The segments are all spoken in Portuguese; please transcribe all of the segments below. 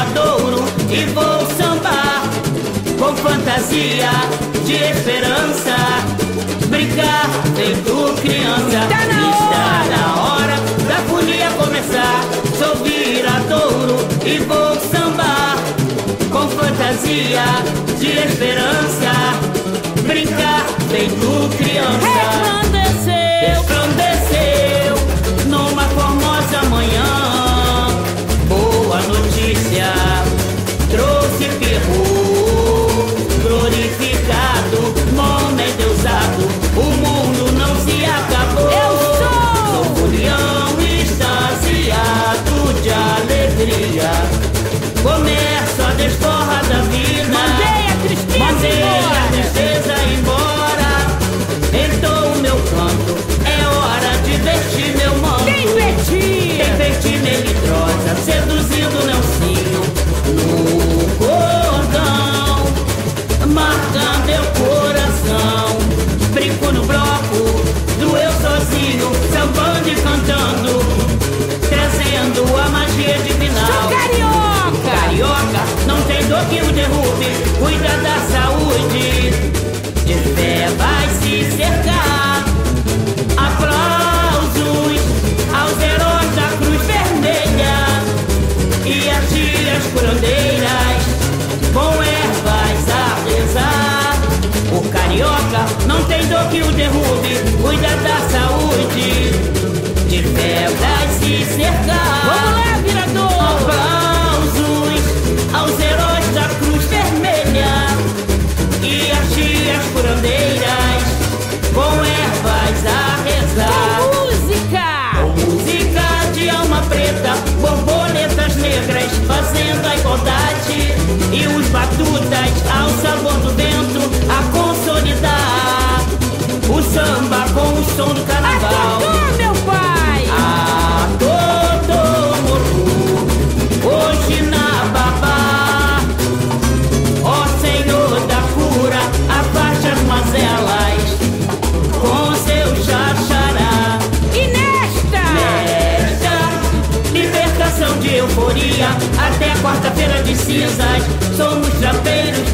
viradouro e vou sambar com fantasia de esperança. Brincar feito criança. Está na Está na hora da folia começar. Sou viradouro e vou sambar com fantasia de esperança. Brincar feito criança. Resplandeceu. Tias som do carnaval. Meu pai. A todo morro, hoje na babá. Ó Senhor da cura, afaste as mazelas com seu xaxará. E nesta. Nesta libertação de euforia, até quarta-feira de cinzas, somos trapeiros,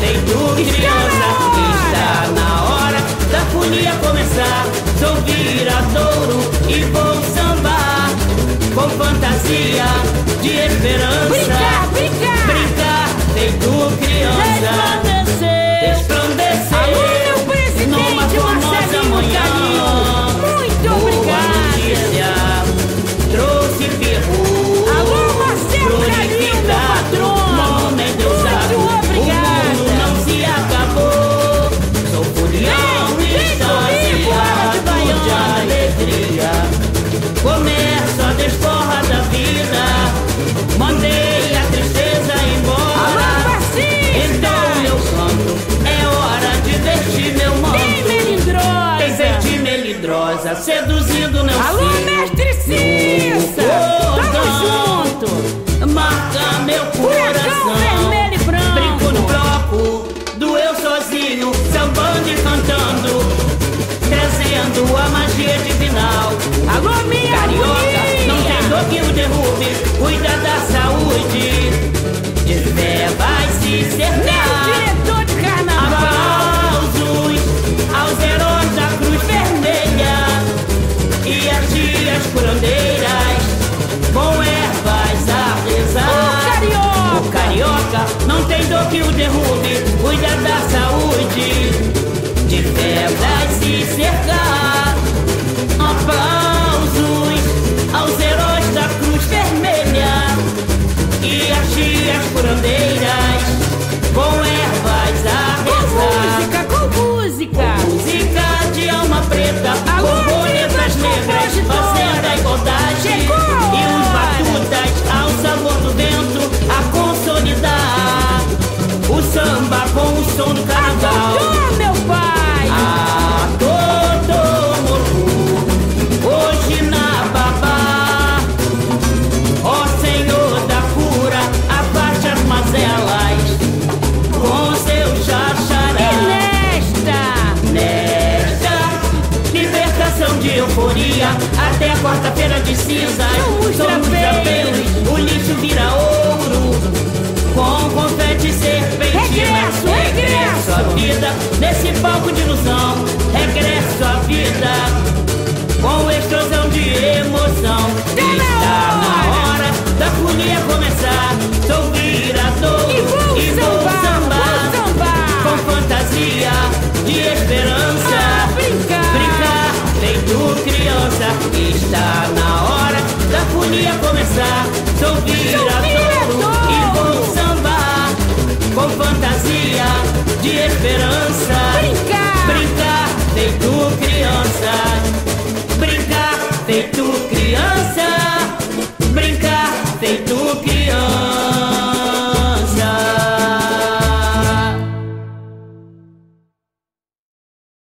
Brincar feito criança. Está na hora da folia começar. Sou viradouro e vou sambar com fantasia de esperança. Brincar, melindrosa, seduzindo meu Alô, mestre Cissa. Tamo junto. Marca meu coração. vermelho e branco. Brinco no bloco do eu sozinho, sambando e cantando, trazendo a magia divinal. Alô, minha Carioca, não tem dor que o derrube, cuida da saúde. De fé vai se cercar. Dor que o derrube, cuida da saúde. De vai se cercar. Aplausos aos heróis da Cruz Vermelha e as tias curandeiras com ervas a Com rezar. música, com música. Música de alma preta, Alô, borboletas vivas negras fazendo a igualdade som do carnaval. Ah, meu pai! Ah, todo morro, hoje na babá. Ó Senhor da cura, abate as mazelas com seu jachará. E nesta, nesta libertação de euforia, até quarta-feira de cinzas, somos a palco de ilusão. Regresso à vida com explosão de emoção. Tá Está na hora. da folia começar. Sou virador E vou sambar, vou sambar. com fantasia de esperança. Ah, brincar. Brincar feito criança. Está na hora da folia começar. Sou virador e vou sambar com fantasia de esperança. feito criança, brincar feito criança.